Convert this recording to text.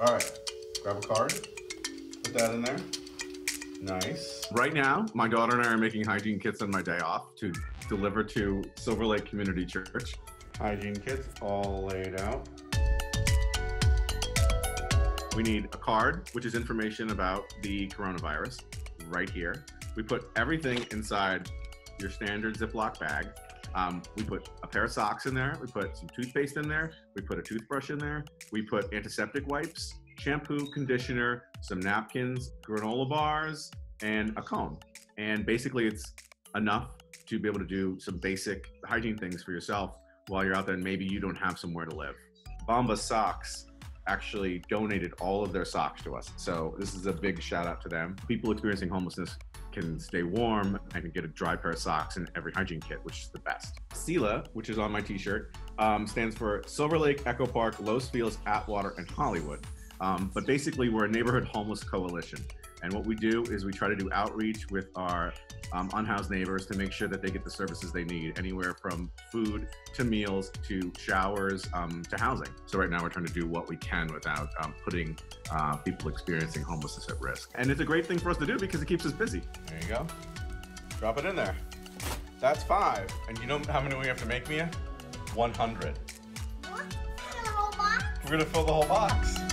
All right, grab a card, put that in there. Nice. Right now, my daughter and I are making hygiene kits on my day off to deliver to Silver Lake Community Church. Hygiene kits all laid out. We need a card, which is information about the coronavirus, right here. We put everything inside your standard Ziploc bag. Um, we put a pair of socks in there. We put some toothpaste in there. We put a toothbrush in there. We put antiseptic wipes, shampoo, conditioner, some napkins, granola bars, and a comb. And basically, it's enough to be able to do some basic hygiene things for yourself while you're out there and maybe you don't have somewhere to live. Bombas Socks actually donated all of their socks to us. So this is a big shout out to them. People experiencing homelessness can stay warm and can get a dry pair of socks in every hygiene kit, which is the best. SELAH, which is on my t-shirt, um, stands for Silver Lake, Echo Park, Los Feliz, Atwater, and Hollywood. Um, but basically, we're a neighborhood homeless coalition. And what we do is we try to do outreach with our um, unhoused neighbors to make sure that they get the services they need, anywhere from food to meals to showers um, to housing. So right now we're trying to do what we can without um, putting uh, people experiencing homelessness at risk. And it's a great thing for us to do because it keeps us busy. There you go. Drop it in there. That's five. And you know how many we have to make, Mia? 100. What? The whole box? We're gonna fill the whole box.